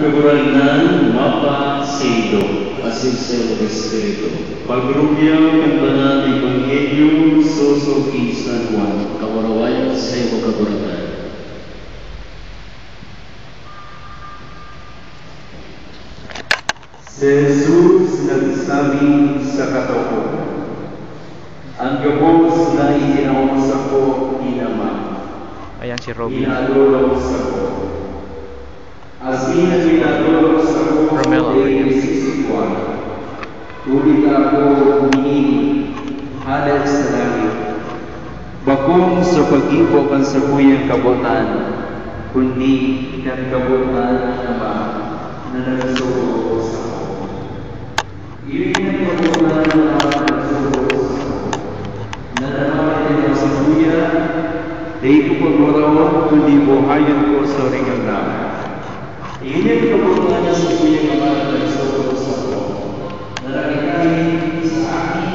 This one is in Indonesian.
figuran ng mapa sendo asinsel de Espiritu. Pagrugyaw ng banal na Ebanghelyo susugin sa Juan. Kawarawayan sa iyo kaguratan. Jesus nagsabi sa katawan, Ang gabos na itinawas ako, inama. Ayan si Robin. Inalulaw sa ko. Romelo. langit. Bakong sa pag-ibok ang sabuyang kabutan, kundi kabutan na ako. Iyon ang kabutan na ako. Nananaman ng sabuya, Di ko kundi buhayan ko namin. Iyon ang kabutan ng sabuyang Ama na nagsuko sa ako. Narakitahin sa akin,